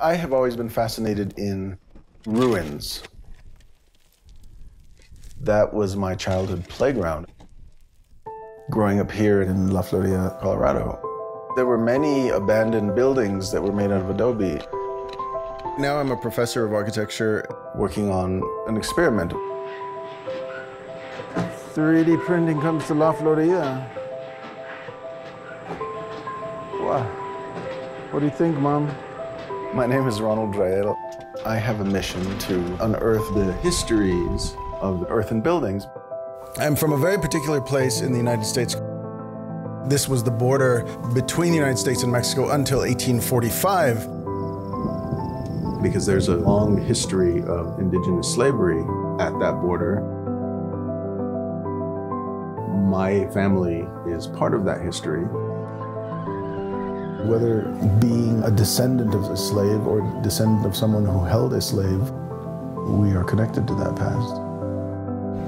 I have always been fascinated in ruins. That was my childhood playground. Growing up here in La Florida, Colorado, there were many abandoned buildings that were made out of adobe. Now I'm a professor of architecture working on an experiment. 3D printing comes to La Florida. Wow. What do you think, Mom? My name is Ronald Rael. I have a mission to unearth the histories of the earthen buildings. I'm from a very particular place in the United States. This was the border between the United States and Mexico until 1845. Because there's a long history of indigenous slavery at that border. My family is part of that history. Whether being a descendant of a slave or descendant of someone who held a slave, we are connected to that past.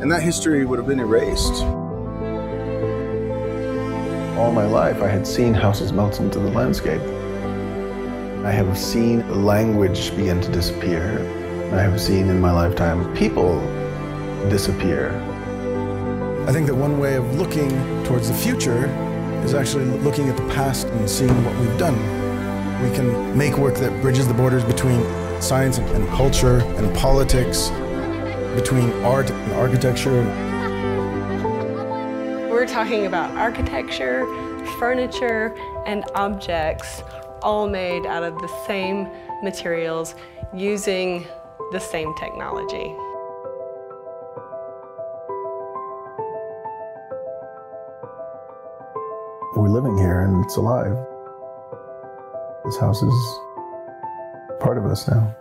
And that history would have been erased. All my life, I had seen houses melt into the landscape. I have seen language begin to disappear. I have seen in my lifetime people disappear. I think that one way of looking towards the future is actually looking at the past and seeing what we've done. We can make work that bridges the borders between science and culture and politics, between art and architecture. We're talking about architecture, furniture, and objects all made out of the same materials using the same technology. We're living here and it's alive. This house is part of us now.